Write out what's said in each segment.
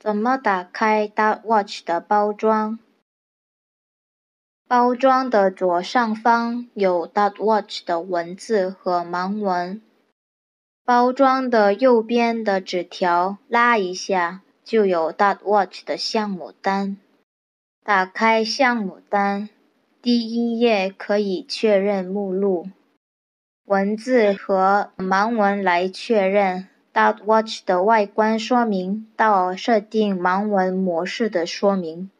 怎么打开 Dot Watch 的包装？包装的左上方有 Dot Watch 的文字和盲文。包装的右边的纸条拉一下，就有 Dot Watch 的项目单。打开项目单，第一页可以确认目录、文字和盲文来确认。Dot Watch 的外观说明到设定盲文模式的说明。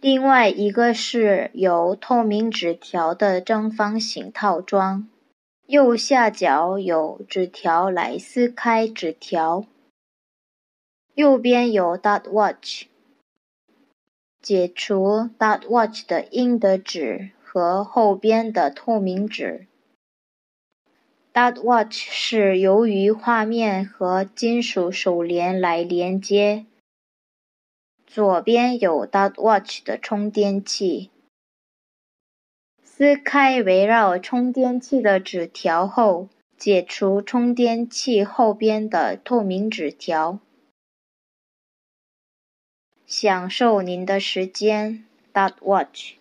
另外一个是有透明纸条的正方形套装，右下角有纸条来撕开纸条。右边有 Dot Watch，解除 Dot Watch 的硬的纸和后边的透明纸。Dot Watch 是由于画面和金属手链来连接。左边有 Dot Watch 的充电器。撕开围绕充电器的纸条后，解除充电器后边的透明纸条。享受您的时间，Dot Watch。